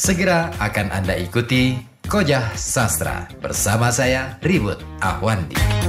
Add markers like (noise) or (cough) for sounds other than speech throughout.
Segera akan Anda ikuti Kojah Sastra bersama saya Ribut Ahwandi.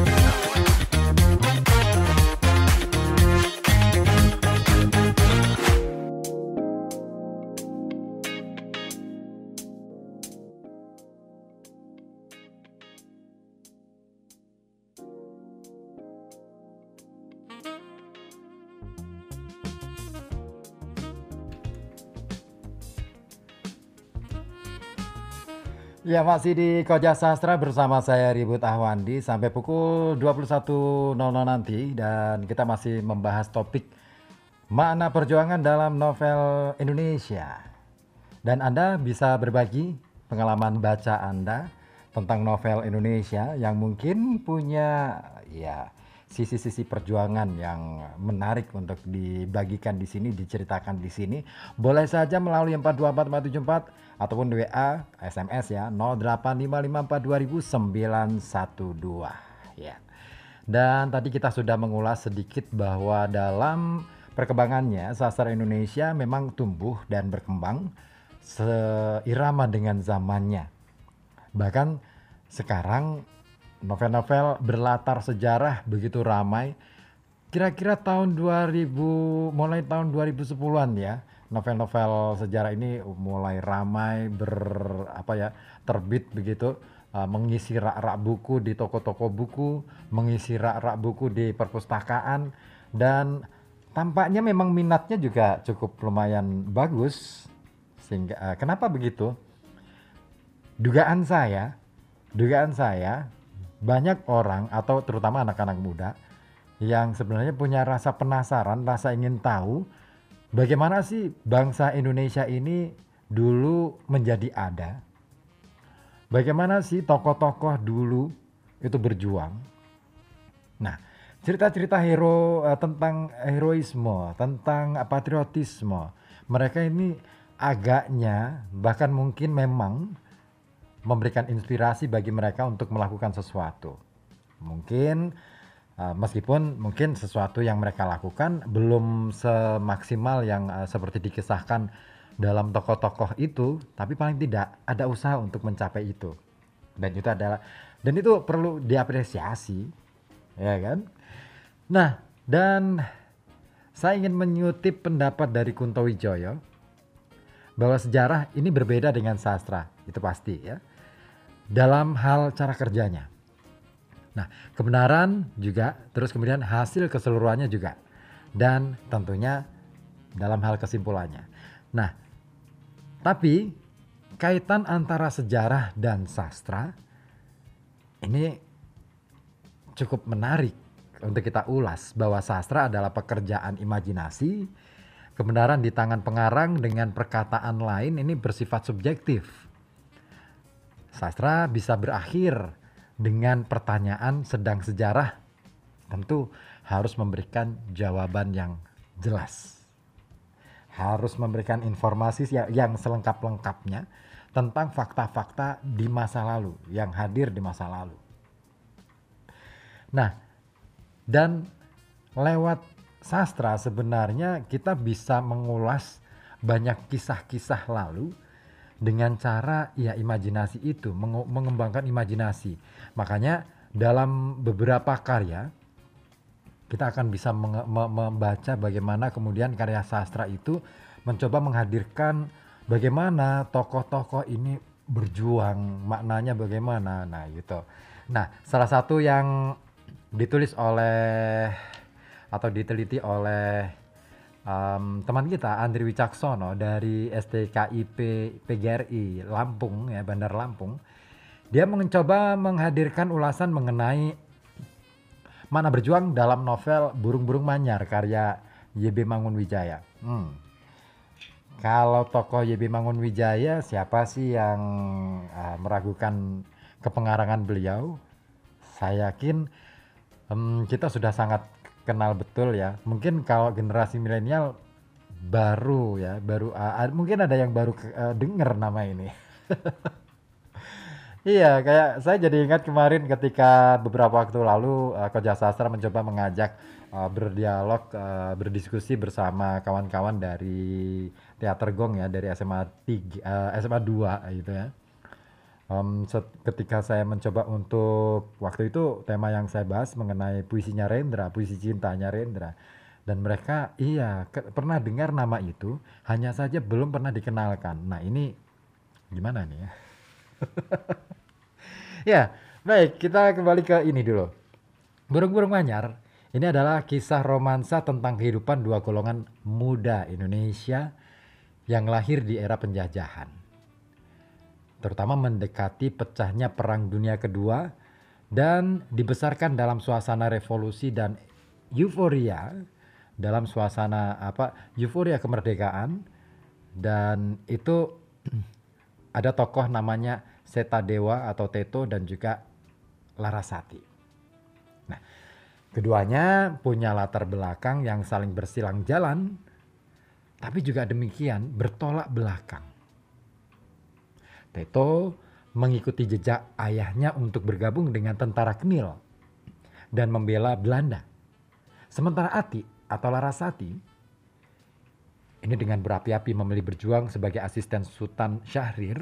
Ya masih di Koja Sastra bersama saya Ribut Ahwandi sampai pukul 21.00 nanti dan kita masih membahas topik makna perjuangan dalam novel Indonesia. Dan Anda bisa berbagi pengalaman baca Anda tentang novel Indonesia yang mungkin punya ya sisi-sisi perjuangan yang menarik untuk dibagikan di sini, diceritakan di sini. Boleh saja melalui 424474 ataupun WA, SMS ya 08554200912 ya. Dan tadi kita sudah mengulas sedikit bahwa dalam perkembangannya sastra Indonesia memang tumbuh dan berkembang seirama dengan zamannya. Bahkan sekarang novel-novel berlatar sejarah begitu ramai. Kira-kira tahun 2000 mulai tahun 2010-an ya, novel-novel sejarah ini mulai ramai ber apa ya, terbit begitu uh, mengisi rak-rak buku di toko-toko buku, mengisi rak-rak buku di perpustakaan dan tampaknya memang minatnya juga cukup lumayan bagus. Sehingga uh, kenapa begitu? Dugaan saya, dugaan saya banyak orang atau terutama anak-anak muda yang sebenarnya punya rasa penasaran, rasa ingin tahu bagaimana sih bangsa Indonesia ini dulu menjadi ada. Bagaimana sih tokoh-tokoh dulu itu berjuang. Nah, cerita-cerita hero uh, tentang heroisme, tentang patriotisme, mereka ini agaknya bahkan mungkin memang memberikan inspirasi bagi mereka untuk melakukan sesuatu. Mungkin uh, meskipun mungkin sesuatu yang mereka lakukan belum semaksimal yang uh, seperti dikisahkan dalam tokoh-tokoh itu, tapi paling tidak ada usaha untuk mencapai itu. Dan itu adalah dan itu perlu diapresiasi, ya kan? Nah, dan saya ingin menyutip pendapat dari Kunto Wijoyo bahwa sejarah ini berbeda dengan sastra, itu pasti ya dalam hal cara kerjanya. Nah, kebenaran juga, terus kemudian hasil keseluruhannya juga. Dan tentunya dalam hal kesimpulannya. Nah, tapi kaitan antara sejarah dan sastra ini cukup menarik untuk kita ulas bahwa sastra adalah pekerjaan imajinasi, kebenaran di tangan pengarang dengan perkataan lain ini bersifat subjektif Sastra bisa berakhir dengan pertanyaan sedang sejarah tentu harus memberikan jawaban yang jelas. Harus memberikan informasi yang selengkap-lengkapnya tentang fakta-fakta di masa lalu, yang hadir di masa lalu. Nah, dan lewat sastra sebenarnya kita bisa mengulas banyak kisah-kisah lalu dengan cara ya imajinasi itu mengembangkan imajinasi. Makanya dalam beberapa karya kita akan bisa membaca bagaimana kemudian karya sastra itu mencoba menghadirkan bagaimana tokoh-tokoh ini berjuang maknanya bagaimana nah gitu. Nah salah satu yang ditulis oleh atau diteliti oleh um, teman kita Andri Wicaksono dari STKIP PGRI Lampung ya Bandar Lampung dia mencoba menghadirkan ulasan mengenai mana berjuang dalam novel Burung-burung Manyar karya YB Mangun Wijaya. Hmm. Kalau tokoh YB Mangun Wijaya siapa sih yang uh, meragukan kepengarangan beliau? Saya yakin um, kita sudah sangat kenal betul ya. Mungkin kalau generasi milenial baru ya, baru uh, mungkin ada yang baru uh, dengar nama ini. (laughs) iya, kayak saya jadi ingat kemarin ketika beberapa waktu lalu uh, Koja Sastra mencoba mengajak uh, berdialog, uh, berdiskusi bersama kawan-kawan dari teater gong ya dari SMA 3 uh, SMA 2 gitu ya. Um, ketika saya mencoba untuk waktu itu tema yang saya bahas mengenai puisinya Rendra, puisi cintanya Rendra. Dan mereka iya ke, pernah dengar nama itu, hanya saja belum pernah dikenalkan. Nah, ini gimana nih ya? (laughs) ya, baik, kita kembali ke ini dulu. Burung-burung manyar ini adalah kisah romansa tentang kehidupan dua golongan muda Indonesia yang lahir di era penjajahan. Terutama mendekati pecahnya Perang Dunia Kedua dan dibesarkan dalam suasana revolusi dan euforia dalam suasana apa euforia kemerdekaan dan itu (clears throat) ada tokoh namanya Seta Dewa atau Teto dan juga Larasati. Nah, keduanya punya latar belakang yang saling bersilang jalan, tapi juga demikian bertolak belakang. Teto mengikuti jejak ayahnya untuk bergabung dengan tentara Knil dan membela Belanda. Sementara Ati atau Larasati ini dengan berapi-api memilih berjuang sebagai asisten Sultan Syahrir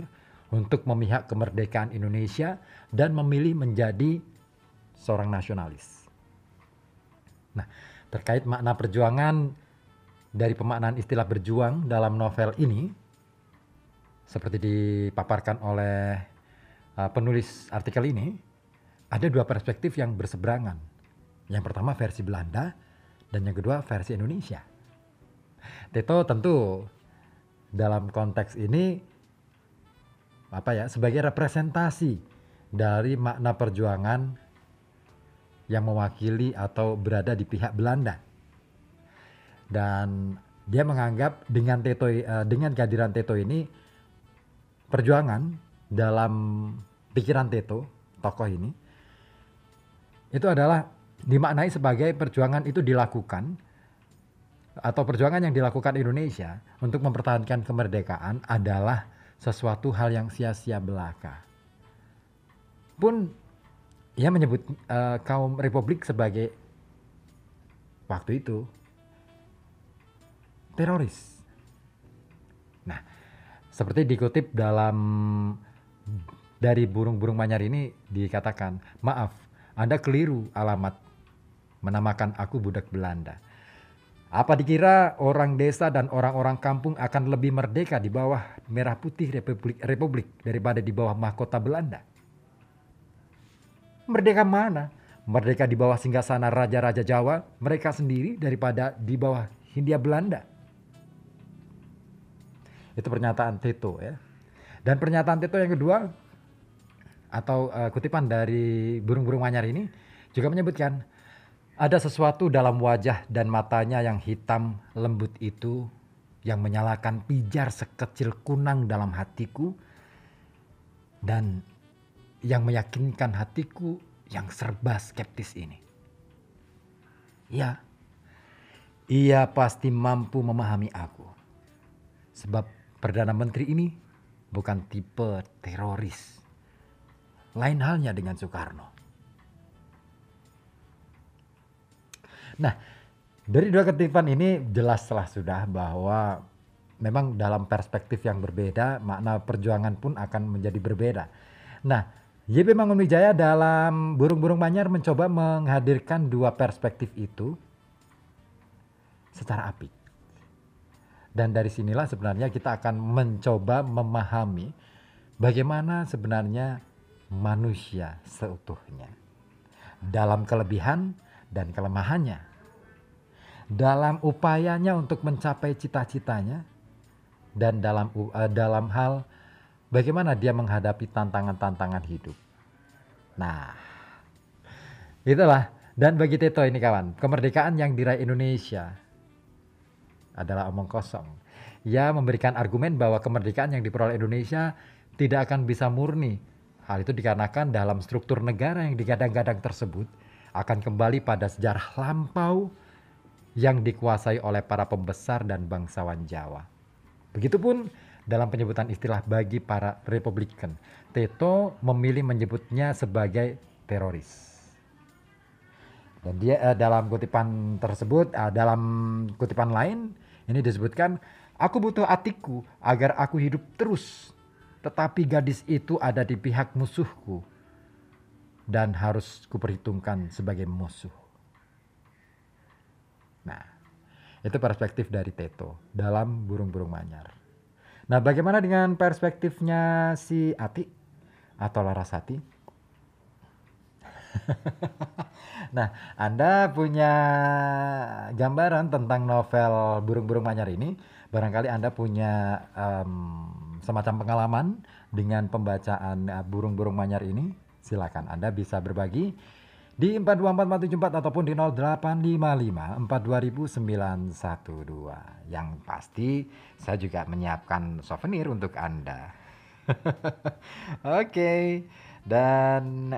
untuk memihak kemerdekaan Indonesia dan memilih menjadi seorang nasionalis. Nah, terkait makna perjuangan dari pemaknaan istilah berjuang dalam novel ini, seperti dipaparkan oleh uh, penulis artikel ini, ada dua perspektif yang berseberangan. Yang pertama versi Belanda, dan yang kedua versi Indonesia. Tito tentu dalam konteks ini apa ya sebagai representasi dari makna perjuangan yang mewakili atau berada di pihak Belanda. Dan dia menganggap dengan Teto uh, dengan kehadiran Teto ini perjuangan dalam pikiran Teto tokoh ini itu adalah dimaknai sebagai perjuangan itu dilakukan atau perjuangan yang dilakukan Indonesia untuk mempertahankan kemerdekaan adalah sesuatu hal yang sia-sia belaka. Pun ia menyebut uh, kaum Republik sebagai waktu itu teroris. Seperti dikutip dalam dari burung-burung manyar ini dikatakan, maaf, Anda keliru alamat menamakan aku budak Belanda. Apa dikira orang desa dan orang-orang kampung akan lebih merdeka di bawah merah putih Republik, Republik daripada di bawah mahkota Belanda? Merdeka mana? Merdeka di bawah singgasana raja-raja Jawa, mereka sendiri daripada di bawah Hindia Belanda. Itu pernyataan Tito ya. Dan pernyataan Tito yang kedua atau uh, kutipan dari burung-burung manyar ini juga menyebutkan ada sesuatu dalam wajah dan matanya yang hitam lembut itu yang menyalakan pijar sekecil kunang dalam hatiku dan yang meyakinkan hatiku yang serba skeptis ini. Ya, ia pasti mampu memahami aku. Sebab Perdana Menteri ini bukan tipe teroris. Lain halnya dengan Soekarno. Nah, dari dua ketipan ini jelaslah sudah bahwa memang dalam perspektif yang berbeda, makna perjuangan pun akan menjadi berbeda. Nah, YB Mangunwijaya dalam Burung-Burung Manyar mencoba menghadirkan dua perspektif itu secara apik. Dan dari sinilah sebenarnya kita akan mencoba memahami bagaimana sebenarnya manusia seutuhnya. Dalam kelebihan dan kelemahannya dalam upayanya untuk mencapai cita-citanya dan dalam uh, dalam hal bagaimana dia menghadapi tantangan-tantangan hidup. Nah, itulah dan bagi Tito ini kawan, kemerdekaan yang diraih Indonesia adalah omong kosong. Ia memberikan argumen bahwa kemerdekaan yang diperoleh Indonesia tidak akan bisa murni. Hal itu dikarenakan dalam struktur negara yang digadang-gadang tersebut akan kembali pada sejarah lampau yang dikuasai oleh para pembesar dan bangsawan Jawa. Begitupun dalam penyebutan istilah bagi para Republikan. Teto memilih menyebutnya sebagai teroris. Dan dia eh, dalam kutipan tersebut, eh, dalam kutipan lain ini disebutkan Aku butuh atiku agar aku hidup terus. Tetapi gadis itu ada di pihak musuhku dan harus kuperhitungkan sebagai musuh. Nah, itu perspektif dari Teto dalam burung-burung manyar. Nah, bagaimana dengan perspektifnya si Ati atau Larasati? (laughs) nah, Anda punya gambaran tentang novel Burung-Burung Manyar ini? Barangkali Anda punya um, semacam pengalaman dengan pembacaan uh, Burung-Burung Manyar ini? Silakan Anda bisa berbagi di 424474 ataupun di 0855 4200912. Yang pasti saya juga menyiapkan souvenir untuk Anda. (laughs) Oke. okay. Dan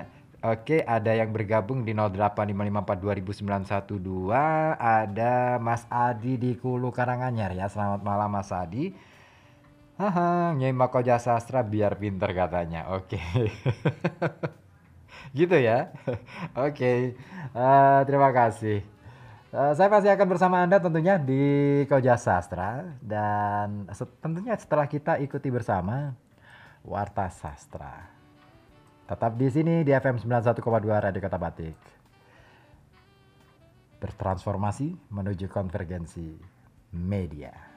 Oke, ada yang bergabung di 08554200912. Ada Mas Adi di Kulu Karanganyar ya. Selamat malam Mas Adi. Haha, nyimak koja sastra biar pinter katanya. Oke. (laughs) gitu ya. Oke. Uh, terima kasih. Uh, saya pasti akan bersama Anda tentunya di Koja Sastra dan tentunya setelah kita ikuti bersama Warta Sastra. Tetap di sini di FM 91,2 Radio Kota Batik. Bertransformasi menuju konvergensi media.